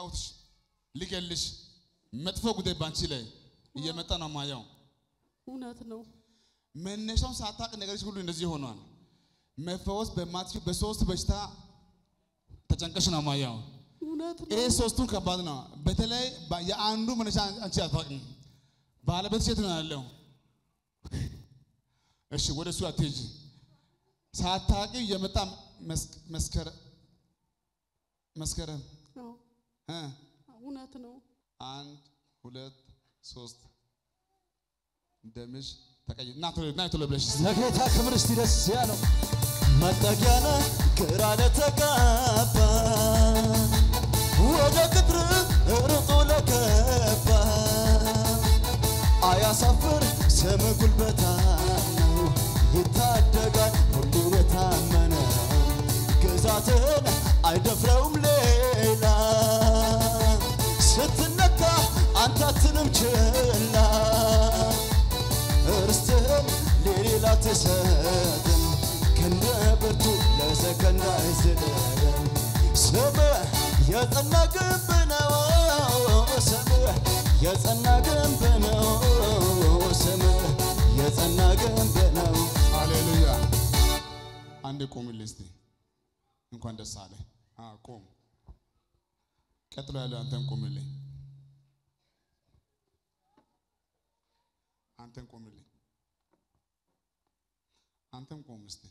ልጫውትሽ፣ ሊገልሽ መጥፎ ጉዳይ ባንቺ ላይ እየመጣ ነው ማየው። እውነት ነው። መነሻውን ሳታውቅ ነገሮች ሁሉ እንደዚህ ሆኗል። መፈወስ በማትችል በሶስት በሽታ ተጨንቀሽ ነው ማየው። እውነት ነው። ይሄ ሶስቱን ከባድ ነው። በተለይ የአንዱ መነሻ አንቺ አታውቅም። ባለቤት ሴት ነው ያለው። እሺ ወደ እሱ አትሄጂ። ሳታውቂ የመጣ መስ- መስከረ- መስከረም እውነት ነው። አንድ ሁለት ሶስት። ደምሽ ተቀይ እና ቶሎ እና ቶሎ ብለሽ ለጌታ ክብር እስቲ ደስ ያለው። መጠጊያ ነህ ግራ ለተጋባ። ወደ ቅጥር ርጦ ለገባ። አያሳፍር ስም ጉልበታ ነው። ይታደጋል ሁሉን የታመነ። ግዛትን አይደፍረውም ሌላ አትልም ችላ እርስትህን ለሌላ ትሰጥም ክንደ ብርቱ ለሰከንድ አይዝልም ስምህ የጸና ግንብ ነው ስምህ የጸና ግንብ ነው ሃሌሉያ። አንዴ ቁምልኝ እስቲ። እንኳን ደስ አለ። ቁም። ቀጥሎ ያለው አንተን ቁምልኝ። አንተን ቁምልኝ። አንተም ቁም እስቲ።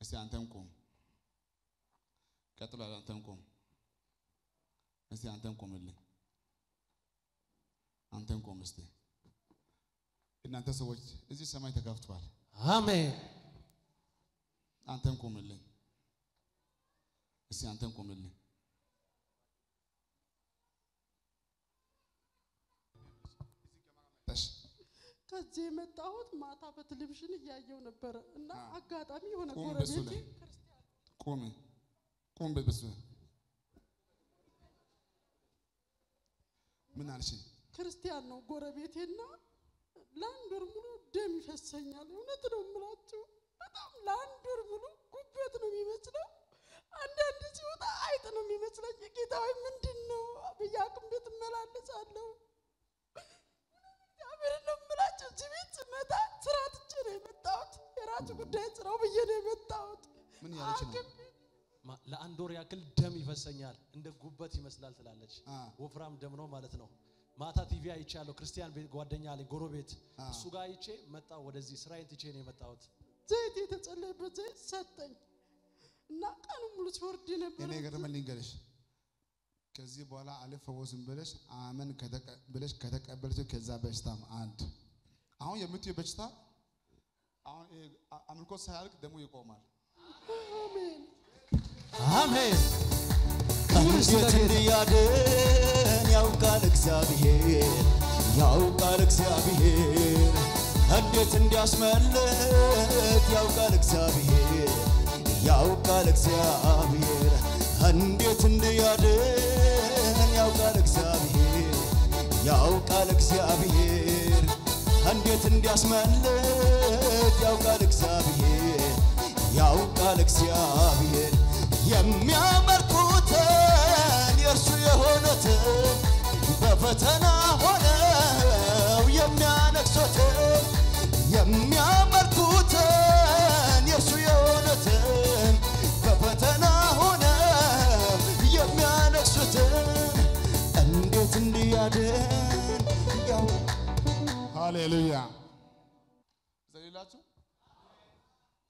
እስቲ አንተም ቀጥሎ ያለው አንተም ቁም። እስቲ አንተም ቁምልኝ። አንተም ቁም እስቲ። እናንተ ሰዎች እዚህ ሰማይ ተከፍቷል። አሜን አንተም ቁምልኝ። እስቲ አንተም ቁምልኝ። ከዚህ የመጣሁት ማታ በቴሌቪዥን እያየው ነበረ እና አጋጣሚ የሆነ ጎረቤቴ ቁም ቁም በሱ ምን አልሽ? ክርስቲያን ነው ጎረቤቴና ለአንድ ወር ሙሉ ደም ይፈሰኛል። እውነት ነው የምላችሁ፣ በጣም ለአንድ ወር ሙሉ ጉበት ነው የሚመስለው። አንዳንድ ሲወጣ አይጥ ነው የሚመስለኝ። ጌታዊ ምንድን ነው ብዬ ሐኪም ቤት እመላለሳለሁ። የራሱ ጉዳይ ስራው ብዬ ነው የመጣሁት። ምን ያለች ለአንድ ወር ያክል ደም ይፈሰኛል እንደ ጉበት ይመስላል ትላለች። ወፍራም ደም ነው ማለት ነው። ማታ ቲቪ አይቻለሁ። ክርስቲያን ቤት ጓደኛ አለኝ ጎረቤት፣ አ። እሱ ጋር አይቼ መጣሁ። ወደዚህ ስራዬን ትቼ ነው የመጣሁት። ዘይት የተጸለየበት ዘይት ሰጠኝ እና ቀኑ ሙሉ ሲወርድ የነበረ እኔ ገርመን ልንገርሽ፣ ከዚህ በኋላ አልፈወስም ብለሽ አመን ብለሽ ከተቀበልሽ ከዛ በሽታም አንድ አሁን የምትዩ በሽታ አሁን አምልኮ ሳያልቅ ደግሞ ይቆማል። አሜን። አሜን። እንዲያድን ያውቃል እግዚአብሔር ያውቃል እግዚአብሔር። እንዴት እንዲያስመልጥ ያውቃል እግዚአብሔር ያውቃል እግዚአብሔር። እንዴት እንዲያድን ያውቃል እግዚአብሔር ያውቃል እግዚአብሔር። እንዴት እንዲያስመልጥ ያውቃል እግዚአብሔር ያውቃል እግዚአብሔር። የሚያመልኩትን የእርሱ የሆኑትን በፈተና ሆነው የሚያነግሱትን የሚያመልኩትን የእርሱ የሆኑትን በፈተና ሆነው የሚያነግሱትን እንዴት እንዲያድን ያው ሃሌሉያ። ዘሌላችሁ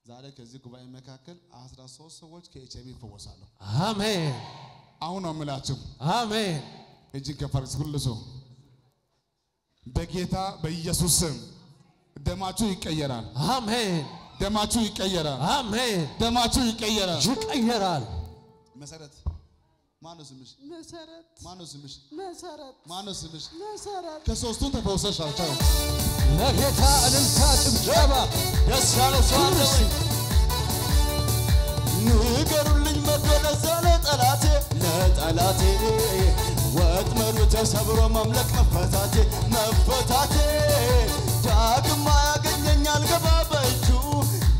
ዛሬ ከዚህ ጉባኤ መካከል አስራ ሶስት ሰዎች ከኤች አይቪ ይፈወሳሉ። አሜን አሁን ነው የምላችሁ። አሜን ከፍ አድርጉ ሁሉ ሰው በጌታ በኢየሱስ ስም ደማችሁ ይቀየራል። አሜን ደማችሁ ይቀየራል። አሜን ደማችሁ ይቀየራል። ይቀየራል። መሰረት ማነው ስምሽ? መሰረት ማነው ስምሽ? መሰረት ማነው ስምሽ? መሰረት ከሶስቱን ተፈውሰሻል። ቻው። ለጌታ እልልታ ጭብጨባ ደስ ያለው ሰው አለ ወይ? ንገሩልኝ መገለጸ ለጠላቴ ለጠላቴ ወጥመዱ ተሰብሮ ማምለክ መፈታቴ መፈታቴ ዳግም አያገኘኝ አልገባ በእጁ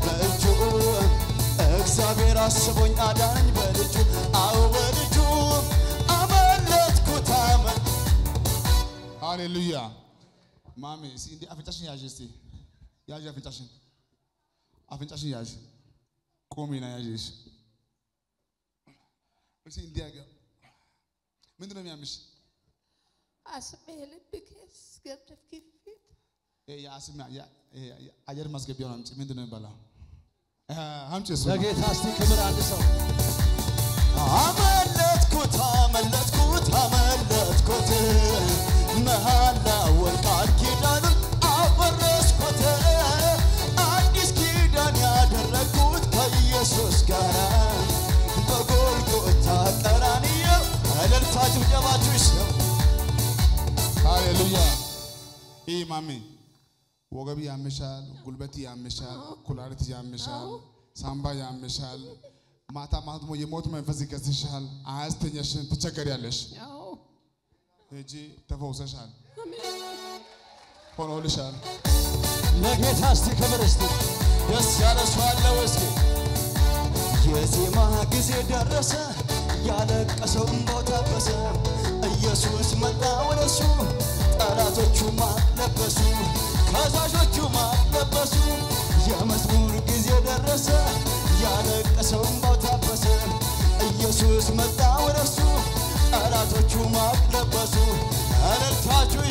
በእጁ እግዚአብሔር አስቦኝ አዳነኝ በልጁ ሃሌሉያ ማሜ እስኪ እንዲህ አፍንጫሽን ያዥ እስቲ ያዥ አፍንጫሽን አፍንጫሽን ያዥ ቆሚና ያዥ እሺ እስኪ እንዲህ ያገ ምንድን ነው የሚያምሽ አስሜ የልብ ኬስ ገደፍ ግፊት ይሄ የአስም ያ- ይሄ አየር ማስገቢያውን አምጪ ምንድን ነው የሚባለው አ፣ አምጪ እሱ ለጌታ እስቲ ክብር አንድ ሰው አመለጥኩት ሃሌሉያ ይህ ማሜ ወገብ ያምሻል፣ ጉልበት ያምሻል፣ ኩላሊት ያምሻል፣ ሳምባ ያምሻል። ማታ ማታ ደግሞ የሞት መንፈስ ይከስሻል፣ አያስተኛሽም፣ ትቸገሪያለሽ። ሂጂ ተፈውሰሻል፣ ሆኖልሻል። ለጌታ እስቲ ክብር እስቲ ደስ ያለ ሰው አለ እስኪ የዜማ ጊዜ ደረሰ ያለቀሰው እንባው ታበሰ ኢየሱስ መጣ ወደሱ ጠላቶቹ ማለበሱ ከሳሾቹ ማለበሱ የመዝሙር ጊዜ ደረሰ ያለቀሰው እንባው ታበሰ ኢየሱስ መጣ ወደሱ ጠላቶቹ ማለበሱ እልልታችሁ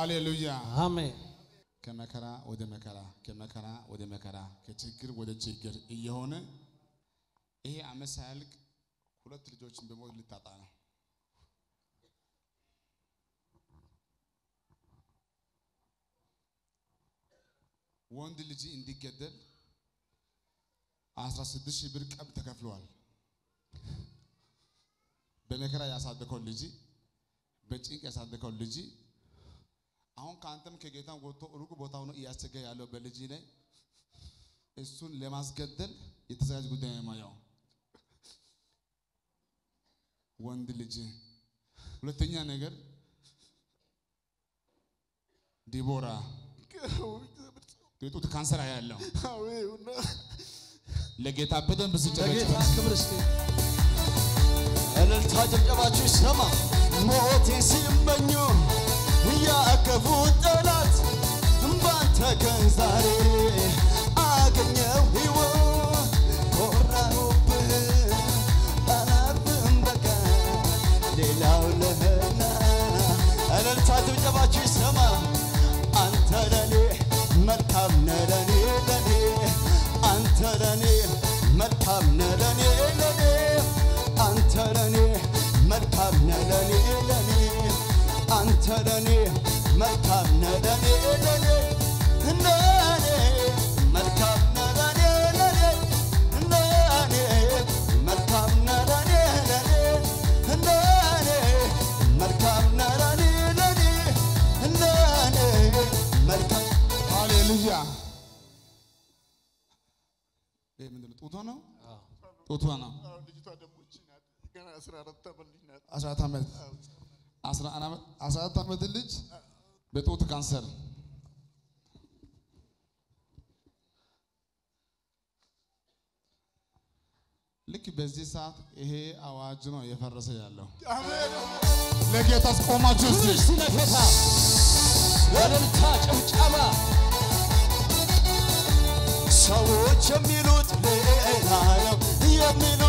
ሃሌሉያ አሜን ከመከራ ወደ መከራ ከመከራ ወደ መከራ ከችግር ወደ ችግር እየሆነ ይሄ ዓመት ሳያልቅ ሁለት ልጆችን በሞት ልታጣ ነው። ወንድ ልጅ እንዲገደል 16 ሺህ ብር ቀብ ተከፍሏል። በመከራ ያሳደከው ልጅ በጭንቅ ያሳደከው ልጅ አሁን ከአንተም ከጌታ ወጥቶ ሩቅ ቦታ ሆኖ እያስቸገረ ያለው በልጅ ላይ። እሱን ለማስገደል የተዘጋጀ ጉዳይ ነው የማየው። ወንድ ልጅ። ሁለተኛ ነገር ዲቦራ። የጡት ካንሰር ያለው ለጌታ በደንብ ለጌታ ክብር ይሰማ። ሞቴን ሲመኙ ያከፉት ጠላት ባንተ ቀን ዛሬ አገኘው ሕይወት ኮራሁብህ አላፍም በቃ ሌላው ለህና እልልታ ጭብጨባችሁ ይሰማ። አንተ ለኔ መልካም ነህ ለኔ ለኔ አንተ ለኔ መልካም ነህ ለኔ ጡቷ ነው። ልጅቷ ደግሞ እቺ ናት። ገና አስራ አራት ዓመት ልጅ ናት። አስራ አራት ዓመት አስራ ዓመት አስራ አራት ዓመት ልጅ በጡት ካንሰር ልክ በዚህ ሰዓት ይሄ አዋጅ ነው እየፈረሰ ያለው። ለጌታ ቆማችሁ እስቲ ክብር እስቲ ለጌታ እልልታ ጭብጨባ ሰዎች የሚሉት ሌላ ነው የሚሉት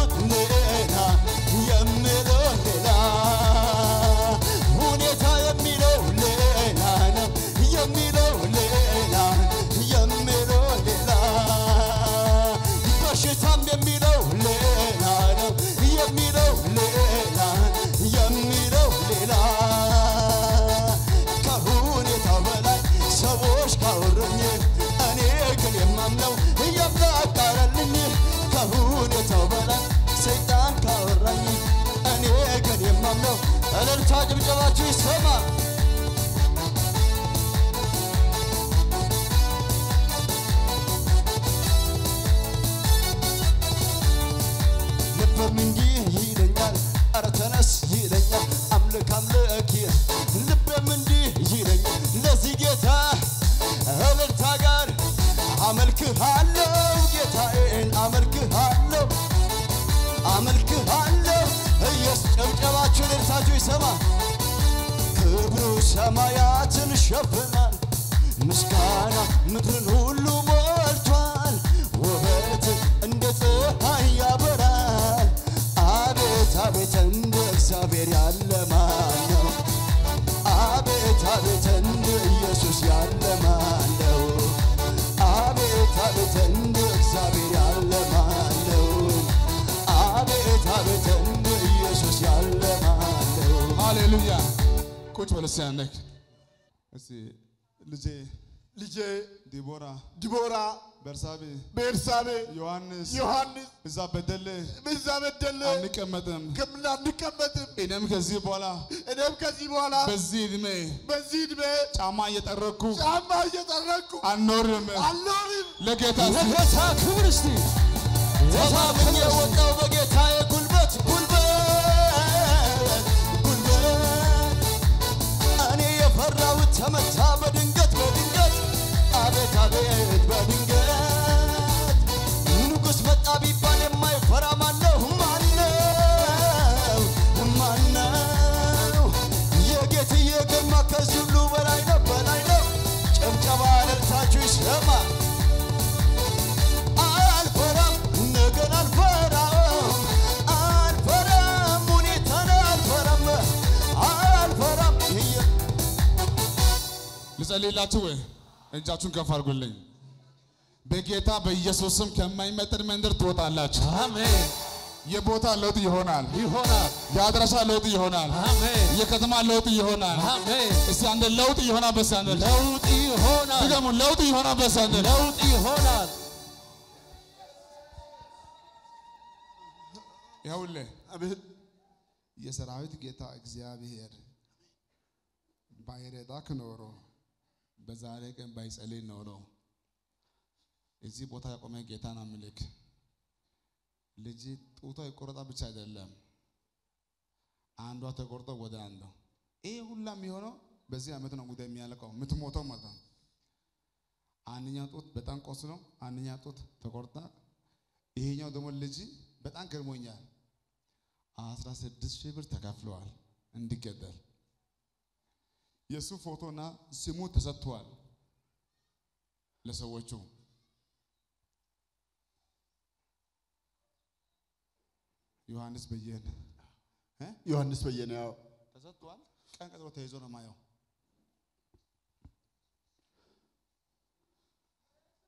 እልልታ ጭብጨባችሁ ይሰማ ልብም እንዲህ ይለኛል፣ ኧረ ተነስ ይለኛል፣ አምልክ አምልክ ልብም እንዲህ ይለኛል። ለዚህ ጌታ እልልታ ጋር አመልክሃለሁ ጌታዬ ይሰማ ክብሩ ሰማያትን ሸፍናል ምስጋና ምድርን ሁሉ ሞልቷል። ውበት እንደ ፀሐይ ያበራል። አቤት አቤት እንደ እግዚአብሔር ያለ ማን ነው? አቤት አቤት እንደ ኢየሱስ ያለ ማን ነው ቁጭ በል እስኪ አንዴ እስኪ ልጄ ልጄ ዲቦራ ዲቦራ በርሳቤ ቤርሳቤ ዮሐንስ ዮሐንስ እዛ በደሌ በዛ በደለ አንቀመጥም ከምና አንቀመጥም እኔም ከዚህ በኋላ እኔም ከዚህ በኋላ በዚህ ዕድሜ በዚህ ዕድሜ ጫማ እየጠረኩ ጫማ እየጠረኩ አልኖርም አልኖርም ለጌታ እስቲ ለጌታ ክብር እስቲ ተማምኜ ወጣው በጌታዬ ተመታ በድንገት በድንገት አቤት አቤት በድንገት ንጉሥ መጣ ቢባል የማይፈራ ማነው? ማነው? ማነው? የጌትዬ ግርማ ከዚህ ሁሉ በላይ ነው በላይ ነው። ጭብጨባ እልልታችሁ ይሰማ ልጸልይላችሁ እጃችሁን ከፍ አድርጉልኝ። በጌታ በኢየሱስም ከማይመጥን መንደር ትወጣላችሁ። አሜን። የቦታ ለውጥ ይሆናል። ይሆናል። የአድራሻ ለውጥ ይሆናል። አሜን። የከተማ ለውጥ ይሆናል። አሜን። እስቲ አንድ ለውጥ ይሆናል በስ አንድ ለውጥ ይሆናል። ድገሙ ለውጥ ይሆናል በስ አንድ ለውጥ ይሆናል። ይኸውልህ አሜን። የሰራዊት ጌታ እግዚአብሔር ባይረዳክ ኖሮ በዛሬ ቀን ባይጸልይ ኖሮ እዚህ ቦታ የቆመ ጌታን አምልክ። ልጅ ጡቷ ይቆረጣ ብቻ አይደለም፣ አንዷ ተቆርጦ ወደ አንዱ። ይሄ ሁላ የሚሆነው በዚህ ዓመት ነው ጉዳይ የሚያልቀው የምትሞተው ማለት ነው። አንደኛ ጡት በጣም ቆስሎ አንደኛ ጡት ተቆርጣ፣ ይሄኛው ደግሞ ልጅ በጣም ገርሞኛል። አስራ ስድስት ሺህ ብር ተከፍለዋል እንዲገደል። የእሱ ፎቶና ስሙ ተሰጥቷል ለሰዎቹ። ዮሐንስ በየነ? ዮሐንስ በየነ ያው ተሰጥቷል። ቀን ቀጥሮ ተይዞ ነው ማየው።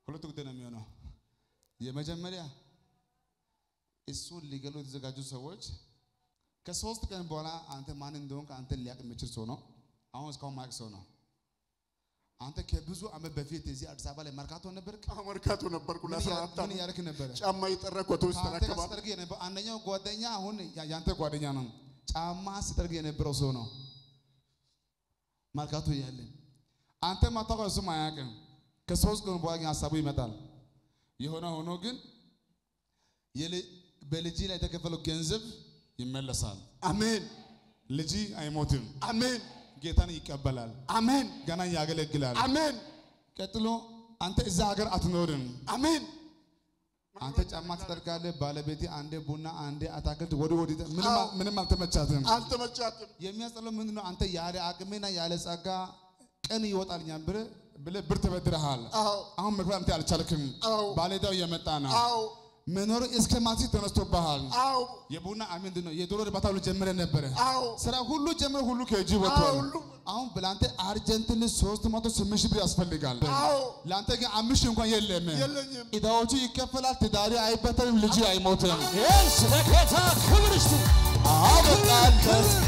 ሁለቱ ጉዳይ ነው የሚሆነው። የመጀመሪያ እሱን ሊገሉ የተዘጋጁ ሰዎች ከሶስት ቀን በኋላ አንተ ማን እንደሆንክ አንተ ሊያውቅ የሚችል ሰው ነው። አሁን እስካሁን ማያውቅ ሰው ነው። አንተ ከብዙ ዓመት በፊት እዚህ አዲስ አበባ ላይ መርካቶ ነበርክ። መርካቶ ነበርኩ አራት ምን ነበረ? ጫማ እየጠረኩ ስጠርግ የነበረው አንደኛው ጓደኛ አሁን ያንተ ጓደኛ ነው። ጫማ ስጠርግ የነበረው ሰው ነው። መርካቶ እያለ አንተ ማታውቀው እሱም አያውቅም። ከሶስት ቀን በኋላ ሀሳቡ ይመጣል። የሆነ ሆኖ ግን በልጅ ላይ የተከፈለው ገንዘብ ይመለሳል። አሜን ልጅ አይሞትም። አሜን ጌታን ይቀበላል። አሜን ገና ያገለግላል። አሜን ቀጥሎ አንተ እዛ ሀገር አትኖርም። አሜን አንተ ጫማ ትጠርጋለህ። ባለቤቴ አንዴ ቡና አንዴ አታክልት ወደ ወዲህ ምንም አልተመቻትም። አልተመቻትም የሚያስጠላው ምንድን ነው? አንተ ያለ አቅሜና ያለ ጸጋ ቀን ይወጣልኛል ብለህ ብር ተበድረሃል። አሁን መክፈል አንተ አልቻልክም። ባለዕዳው እየመጣ ነው። መኖር እስከ ማሲ ተነስቶብሃል። አዎ የቡና ምንድን ነው የዶሮ እርባታ ሁሉ ጀምረህ ነበረ። አዎ ስራ ሁሉ ጀምረ ሁሉ ከእጅ አዎ ወጥቷል። አሁን ብላንተ አርጀንቲን ሶስት መቶ ስምንት ሺህ ብር ያስፈልጋል። አዎ ለአንተ ግን አምስት ሺህ እንኳን የለም። የለኝም ዕዳዎቹ ይከፈላል። ትዳሪ አይበተንም። ልጅ አይሞትም። ስለ ጌታ ክብር እስቲ አበቃለት ሕይወቴ